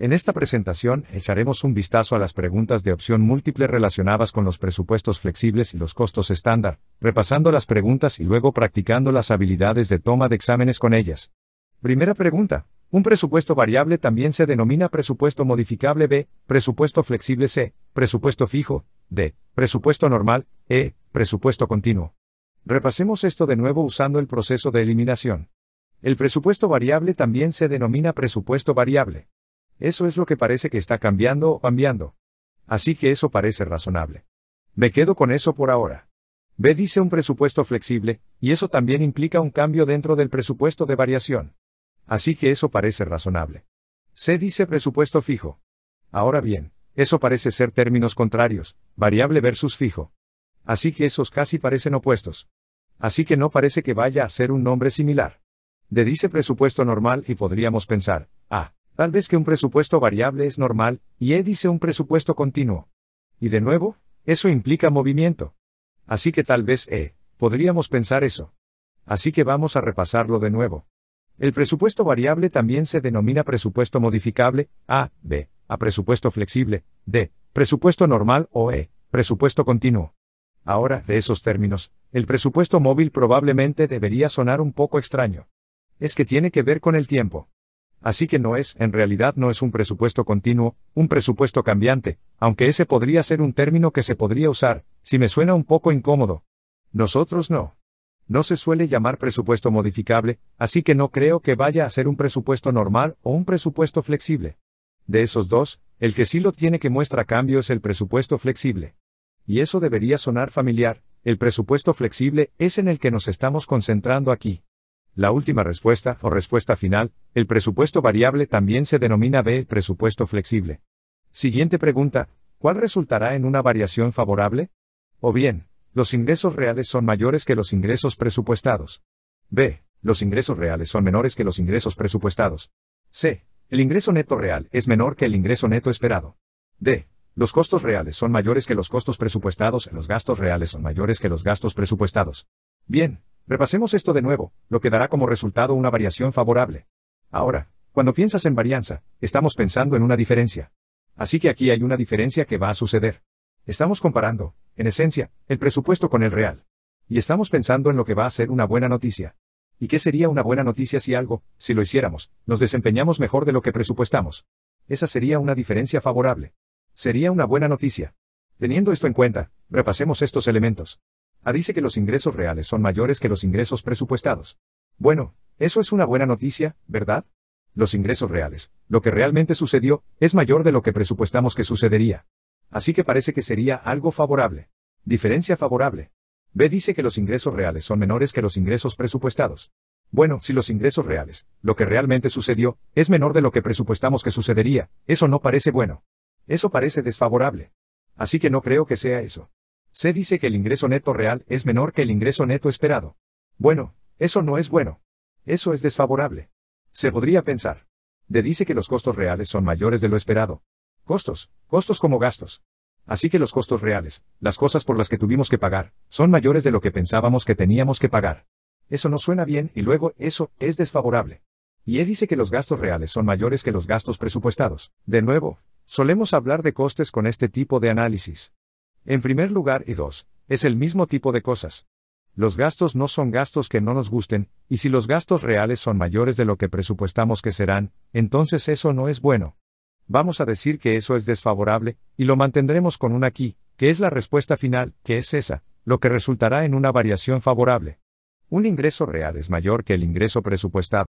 En esta presentación echaremos un vistazo a las preguntas de opción múltiple relacionadas con los presupuestos flexibles y los costos estándar, repasando las preguntas y luego practicando las habilidades de toma de exámenes con ellas. Primera pregunta. Un presupuesto variable también se denomina presupuesto modificable B, presupuesto flexible C, presupuesto fijo D, presupuesto normal E, presupuesto continuo. Repasemos esto de nuevo usando el proceso de eliminación. El presupuesto variable también se denomina presupuesto variable. Eso es lo que parece que está cambiando o cambiando. Así que eso parece razonable. Me quedo con eso por ahora. B dice un presupuesto flexible, y eso también implica un cambio dentro del presupuesto de variación. Así que eso parece razonable. C dice presupuesto fijo. Ahora bien, eso parece ser términos contrarios, variable versus fijo. Así que esos casi parecen opuestos. Así que no parece que vaya a ser un nombre similar. D dice presupuesto normal y podríamos pensar, ah, Tal vez que un presupuesto variable es normal, y E dice un presupuesto continuo. Y de nuevo, eso implica movimiento. Así que tal vez E, podríamos pensar eso. Así que vamos a repasarlo de nuevo. El presupuesto variable también se denomina presupuesto modificable, A, B, a presupuesto flexible, D, presupuesto normal o E, presupuesto continuo. Ahora, de esos términos, el presupuesto móvil probablemente debería sonar un poco extraño. Es que tiene que ver con el tiempo. Así que no es, en realidad no es un presupuesto continuo, un presupuesto cambiante, aunque ese podría ser un término que se podría usar, si me suena un poco incómodo. Nosotros no. No se suele llamar presupuesto modificable, así que no creo que vaya a ser un presupuesto normal o un presupuesto flexible. De esos dos, el que sí lo tiene que muestra cambio es el presupuesto flexible. Y eso debería sonar familiar, el presupuesto flexible es en el que nos estamos concentrando aquí. La última respuesta, o respuesta final, el presupuesto variable también se denomina B, presupuesto flexible. Siguiente pregunta, ¿cuál resultará en una variación favorable? O bien, los ingresos reales son mayores que los ingresos presupuestados. B, los ingresos reales son menores que los ingresos presupuestados. C, el ingreso neto real es menor que el ingreso neto esperado. D, los costos reales son mayores que los costos presupuestados, los gastos reales son mayores que los gastos presupuestados. Bien, Repasemos esto de nuevo, lo que dará como resultado una variación favorable. Ahora, cuando piensas en varianza, estamos pensando en una diferencia. Así que aquí hay una diferencia que va a suceder. Estamos comparando, en esencia, el presupuesto con el real. Y estamos pensando en lo que va a ser una buena noticia. ¿Y qué sería una buena noticia si algo, si lo hiciéramos, nos desempeñamos mejor de lo que presupuestamos? Esa sería una diferencia favorable. Sería una buena noticia. Teniendo esto en cuenta, repasemos estos elementos. A dice que los ingresos reales son mayores que los ingresos presupuestados. Bueno, eso es una buena noticia, ¿verdad? Los ingresos reales, lo que realmente sucedió, es mayor de lo que presupuestamos que sucedería. Así que parece que sería algo favorable. Diferencia favorable. B dice que los ingresos reales son menores que los ingresos presupuestados. Bueno, si los ingresos reales, lo que realmente sucedió, es menor de lo que presupuestamos que sucedería, eso no parece bueno. Eso parece desfavorable. Así que no creo que sea eso. Se dice que el ingreso neto real es menor que el ingreso neto esperado. Bueno, eso no es bueno. Eso es desfavorable. Se podría pensar. D dice que los costos reales son mayores de lo esperado. Costos, costos como gastos. Así que los costos reales, las cosas por las que tuvimos que pagar, son mayores de lo que pensábamos que teníamos que pagar. Eso no suena bien y luego eso es desfavorable. Y E dice que los gastos reales son mayores que los gastos presupuestados. De nuevo, solemos hablar de costes con este tipo de análisis. En primer lugar, y dos, es el mismo tipo de cosas. Los gastos no son gastos que no nos gusten, y si los gastos reales son mayores de lo que presupuestamos que serán, entonces eso no es bueno. Vamos a decir que eso es desfavorable, y lo mantendremos con un aquí, que es la respuesta final, que es esa, lo que resultará en una variación favorable. Un ingreso real es mayor que el ingreso presupuestado.